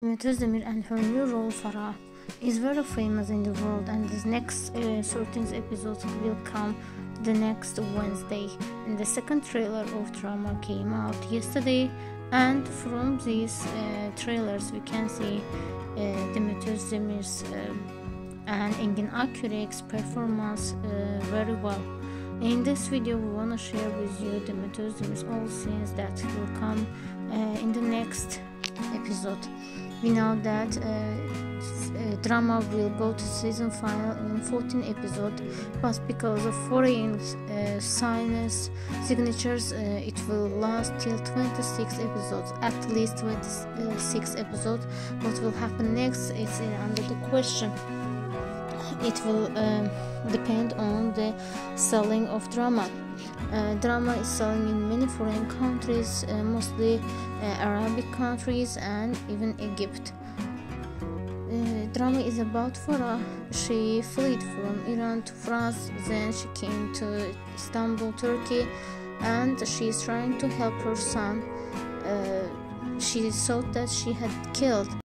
Demet Özdemir and her new role Farah is very famous in the world and the next uh, 13th episode will come the next Wednesday and the second trailer of drama came out yesterday and from these uh, trailers we can see uh, Demet Özdemir's uh, and Engin Akyürek's performance uh, very well. In this video we wanna share with you Demet Özdemir's all scenes that will come uh, in the next episode we know that uh, uh, drama will go to season final in 14 episodes but because of foreign uh, signatures uh, it will last till 26 episodes at least 26 episodes. What will happen next is uh, under the question it will um, depend on the selling of drama uh, drama is selling in many foreign countries, uh, mostly uh, Arabic countries and even Egypt. Uh, drama is about Farah. She fled from Iran to France, then she came to Istanbul, Turkey, and she is trying to help her son. Uh, she thought that she had killed